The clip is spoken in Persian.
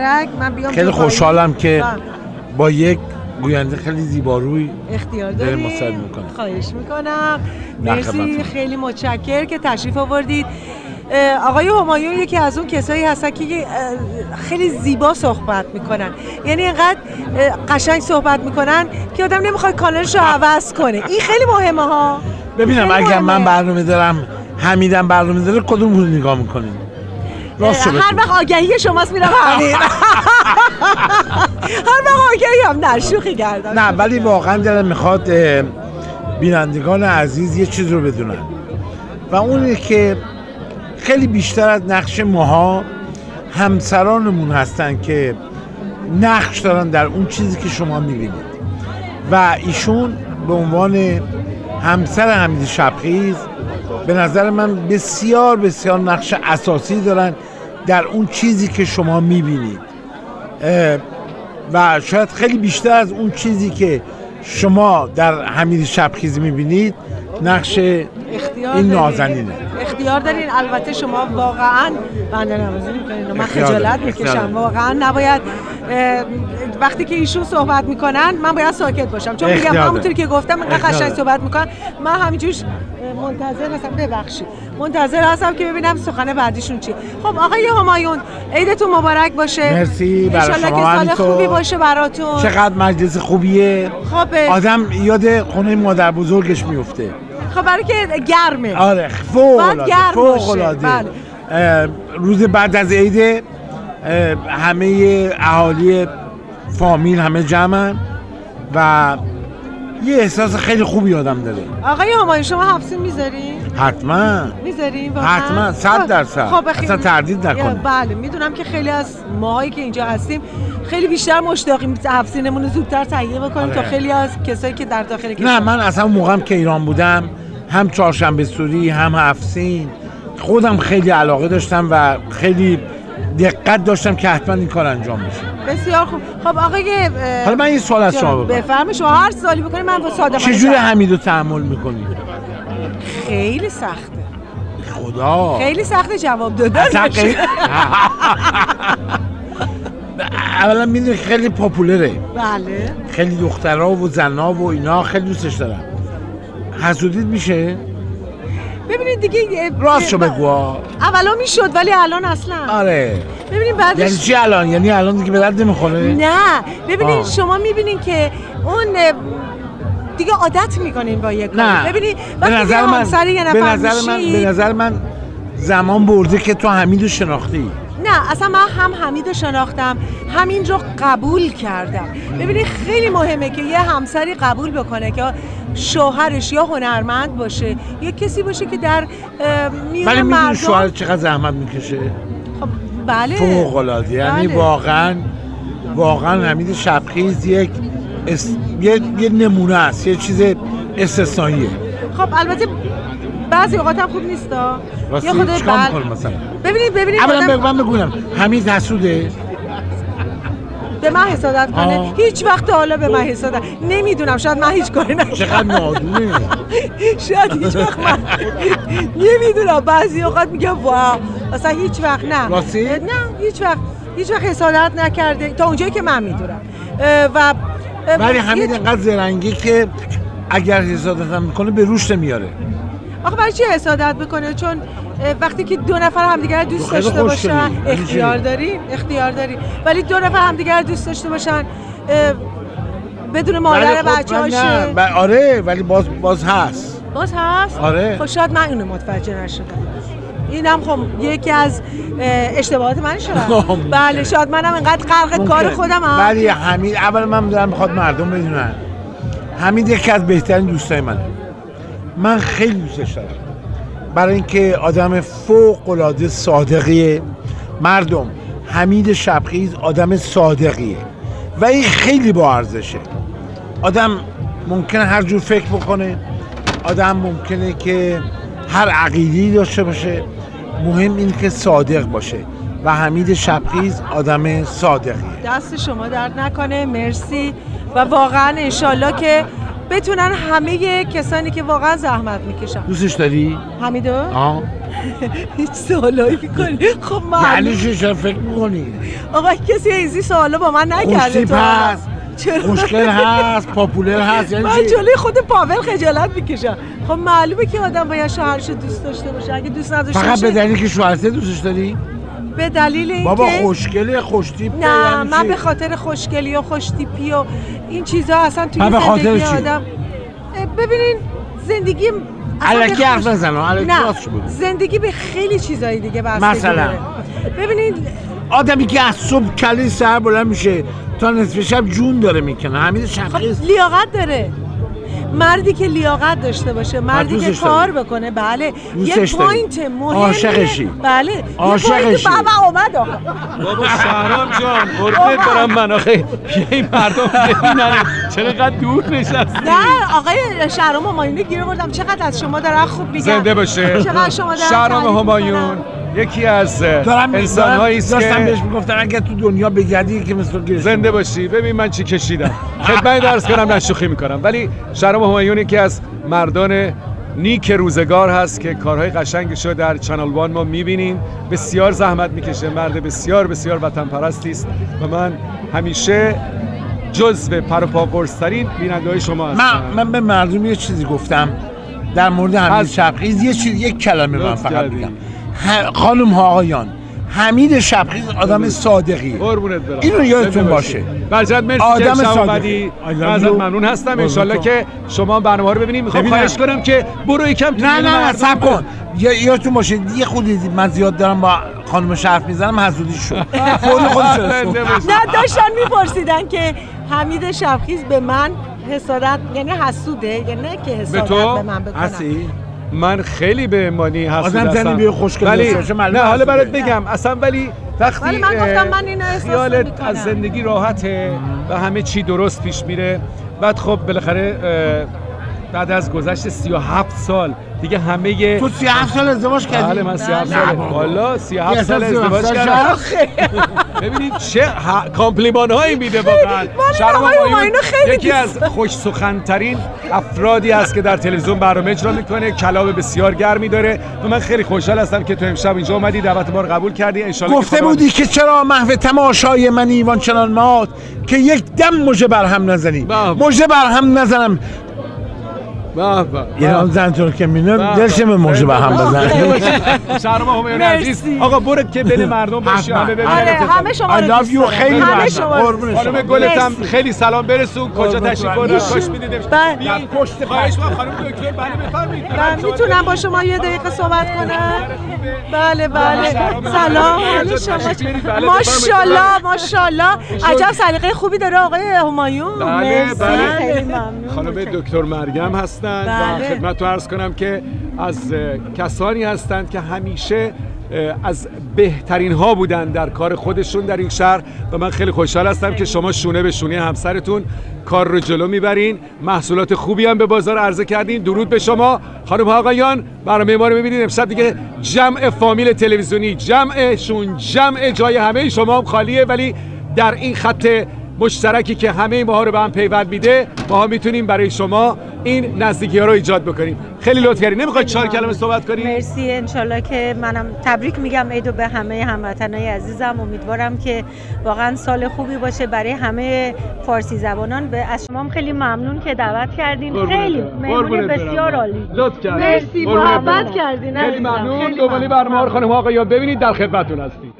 مبارک من بیام خیلی. خوشحالم که بله. با یک گوینده خیلی زیباروی اختیار داریم مصاحبه می‌کنه. خواهش می‌کنم مرسی. خیلی متشکر که تشریف آوردید آقای همایون یکی از اون کسایی هستن که خیلی زیبا صحبت می‌کنن یعنی اینقدر قشنگ صحبت می‌کنن که آدم نمی‌خواد کانالش رو عوض کنه این خیلی مهمه ها ببینم اگر من. برنامه دارم حمیدم برنامه داره کدوم رو نگاه اه، هر وقت آگهی شماست میرم. همین هر وقت آگهی هم نه شوخی کردم. نه ولی واقعا دلم می‌خواد بینندگان عزیز یه چیز رو بدونن. و اون که خیلی بیشتر از نقش ماها همسرانمون هستن که نقش دارن در اون چیزی که شما می‌بینید. و ایشون به عنوان همسر حمید شبخیز به نظر من بسیار بسیار نقش اساسی دارن. در اون چیزی که شما می‌بینید و شاید خیلی بیشتر از اون چیزی که شما در حمید شبخیز می‌بینید نقش این. نازنینه اختیار دارین. البته شما واقعا بنده نوازی می‌کنین. من خجالت می‌کشم. واقعا نباید وقتی که ایشون صحبت می‌کنن من باید ساکت باشم. چون میگم همونطوری که گفتم اینقدر قشنگ. صحبت می‌کنن. من همینجوش اه، منتظر هستم. ببخشید. منتظر هستم که ببینم سخن بعدیشون چیه. خب آقای همایون عیدتون مبارک باشه. مرسی، برای شما که سال. خوبی باشه براتون. چقدر مجلس خوبیه. خب آدم یاد خونه مادر بزرگش میفته خب برای که گرمه. آره فوق گرم فوق بله. روز بعد از عید همه اهالی فامیل همه جمعن و یه احساس خیلی خوبی آدم داره. آقای همایون شما حفظی می‌ذارین حتما. می‌ذاریم حتما، صد درصد. اصلا تردید نکنه. بله می‌دونم که خیلی از ماهایی که اینجا هستیم خیلی بیشتر مشتاقیم هفسینمون رو زودتر تهیه بکنیم آره. تا خیلی از کسایی که در داخل کشور نه من اصلا موقعم که ایران بودم هم چهارشنبه سوری هم هفسین خودم خیلی علاقه داشتم و خیلی دقت داشتم که حتما این کار انجام بشه. بسیار خوب. خب آقای حالا من یه سوال از شما بکنم بفرمایید. شما هر سوالی بکنید من با صادقانه چجوری جواب- حمید رو تحمل می‌کنی؟ خیلی سخته. خدا. خیلی سخته جواب دادن. خیلی اولا می‌دونی خیلی پاپولره. بله. خیلی دخترها و زنها و اینا خیلی دوستش دارن. حسودید میشه؟ ببینید دیگه اه، راستشو اه، بگو. اولا می‌شد ولی الان اصلا آره ببینید بعدش یعنی چی الان؟ یعنی الان دیگه به درد نمی‌خوره؟ نه ببینید. شما می‌بینین که اون دیگه عادت می‌کنین با یک نه ببینید به نظر من به نظر من به نظر من زمان برده که تو حمید رو شناختی نه اصلا من هم حمید شناختم همین رو قبول کردم. ببینید خیلی مهمه که یه همسری قبول بکنه که شوهرش یا هنرمند باشه یا کسی باشه که در می‌دونی مردم شوهر چقدر زحمت می‌کشه؟ خب بله. فوق العاده یعنی بله. واقعا واقعا حمید شبخیز یک اس... یه... یه نمونه است یه چیز استثنائیه. خب البته بعضی اوقات هم خوب نیستا یه خود بل- مثلا؟ ببینید ببینید اولا آدم- من بگونم حمید حسوده به من حسادت کنه. آه. هیچ وقت حالا به من حسادت نمی‌دونم شاید من هیچ کاری نکردم. چقدر نادونه. شاید هیچ وقت من نمی‌دونم بعضی اوقات میگم واو. اصلا هیچ وقت نه. راستی؟ نه هیچ وقت هیچ وقت حسادت نکرده. تا اونجایی که من می‌دونم. و ولی حمید انقدر زرنگی که اگر حسادت هم می‌کنه به روش نمیاره. آخه برای چی حسادت بکنه چون وقتی که دو نفر همدیگر دوست داشته. باشن اختیار چی؟ دارین اختیار داری؟ ولی دو نفر همدیگر دوست داشته باشن بدون مادر ولی خب بچه. هاشه آره ولی باز باز هست. باز هست؟ آره. خب شاید من اینو متوجه نشدم. اینم خب یکی از اه، اشتباهات من شد بله شاید منم انقدر غرق کار. خودم هم ولی حمید اول من دارم می‌خواد مردم بدونن. حمید یکی از بهترین دوستای منه. من خیلی دوستش دارم. برای اینکه آدم فوق العاده صادقیه. مردم حمید شبخیز آدم صادقیه. و این خیلی با ارزشه. آدم ممکنه هر جور فکر بکنه. آدم ممکنه که هر عقیدی داشته باشه. مهم اینه که صادق باشه. و حمید شبخیز آدم صادقیه. دست شما درد نکنه. مرسی. و واقعا انشالله که بتونن همه کسانی که واقعا زحمت می‌کشن دوستش داری؟ حمیدو آه هیچ سوالایی می‌کنی خب یعنی چی چرا فکر می‌کنی؟ آقا کسی ایزی سوالا با من نکرده خوشتیپ تا الان. هست پاپولر هست یعنی من؟ جلوی خود پاول خجالت می‌کشم خب معلومه که آدم باید شوهرش دوست داشته باشه اگه دوست نداشته فقط به باشه دلیلی که شوهرته دوستش داری؟ به دلیل اینکه بابا خوشگله خوشتیپ نه یعنی من؟ به خاطر خوشگلی و خوشتیپی و این چیزها اصلا توی من به خاطر زندگی چی؟ آدم ببینین زندگی الکی حرف خوش- نزن الکی نه راستشو بگو. زندگی به خیلی چیزای دیگه بستگی مثلا؟ داره. ببینین آدمی که از صبح کلی سر بلند میشه تا نصف شب جون داره می‌کنه حمید شبخیز خب لیاقت داره مردی که لیاقت داشته باشه مردی که کار؟ بکنه بله یه؟ point مهم عاشقشی؟ بله عاشقشی؟ بابا اومد آقا. بابا شهرام جان قربونت برم من آخه این مردم ببینن چرا اینقدر دور نشستی نه آقای شهرام همایونی گیر بردم چقدر از شما دارن خوب میگن زنده باشه چقدر شما دارن شهرام همایون. یکی از دارم انسانهایی است داشتم که بهش می‌گفتن اگه تو دنیا بگردی که مثل تو گیرش زنده باشی. ببین من چی کشیدم. خدمت درس کنم نه شوخی می‌کنم. ولی شهرام همایون یکی از مردان نیک روزگار هست که کارهای قشنگش رو در چنل وان ما می‌بینیم بسیار زحمت می‌کشه. مرد بسیار بسیار وطن پرستی است و من همیشه جزو پر و پا قرص‌ترین بیننده‌های شما هستم. من من به مردم یه چیزی گفتم. در مورد از- شبخیز یه چیز یک کلمه من فقط. بگم خانم ها آقایان حمید شبخیز آدم صادقی قربونت برم اینو یادتون باشه. برجت مرسی آدم که شما صادق. اومدی I love من ازت. ممنون هستم انشالله تو. که شما برنامه رو ببینید می‌خوام. خواهش کنم که برو یکم نه نه نه سب کن یا- یادتون باشه یه خودی من زیاد دارم با خانم حرف می‌زنم حسودی شد فوری خودش. نه داشتن میپرسیدن که حمید شبخیز به من حسادت یعنی حسوده یعنی نه که حسادت؟ به من هستی؟ من خیلی به مانی حسود آدم هستم زنی به خوشگل ولی نه حالا. برات بگم اصلا ولی وقتی ولی من گفتم اه، من اینو احساس خیالت. از زندگی راحته و همه چی درست پیش میره بعد خب بالاخره بعد از گذشت 37 سال دیگه همه تو 37 سال ازدواج کردی؟ بله من 37 نه. سال. والا یه 37 سال سال 37 ازدواج کردم. ببینید چه کامپلیمان هایی میده واقعا. همایونو خیلی یکی از خوش سخنترین افرادی است که در تلویزیون برنامه اجرا می‌کنه کلام بسیار گرمی داره و من خیلی خوشحال هستم که تو امشب اینجا اومدی دعوت ما رو قبول کردی. ان گفته بودی که چرا محو تماشای من ایوان چنان مات که یک دم مژه بر هم نزنی. بله. مژه بر هم نزنم. اینا زن تو که مینه بله. دلش به مژه بر هم بزن. شهرام همایون عزیز. آقا برو که دل مردم باشی حتما. همه ببینن آره همه شما I رو you. دارم. خیلی. شما. خانم. گلتم مرسی. خیلی سلام. برسون. کجا تشریف می‌دیدم بله. بیاین پشت خواهش ما خانم دکتر بله بفرمایید. من می‌تونم با شما یه دقیقه صحبت کنم؟ بله بله. سلام. حال شما. بله، ماشاءالله ماشاءالله. عجب سلیقه خوبی داره آقای همایون. بله بله. خیلی ممنون. خانم دکتر مریم هستند بله. و خدمت تو عرض کنم که از کسانی هستند که همیشه از بهترین ها بودن در کار خودشون در این شهر و من خیلی خوشحال هستم که شما شونه به شونه همسرتون کار رو جلو می‌برین. محصولات خوبی هم به بازار عرضه کردین. درود به شما. خانم ها آقایان برنامه ما رو ببینید امشب دیگه جمع فامیل تلویزیونی جمعشون جمع جای همه شما هم خالیه. ولی در این خط مشترکی که همه ماها رو به هم پیوند میده ماها می‌تونیم برای شما این نزدیکی ها رو ایجاد بکنیم خیلی لطف کردین نمی‌خواید چهار کلمه صحبت کنیم مرسی انشالله که منم تبریک میگم عیدو به همه هموطنای عزیزم امیدوارم که واقعا سال خوبی باشه برای همه فارسی زبانان به از شما خیلی ممنون که دعوت کردین خیلی. مهمون برم. بسیار عالی لطف کردین مرسی محبت. کردین خیلی. ممنون دوباره ممنون. برنامه خانم آقایان ببینید در خدمتتون هستیم.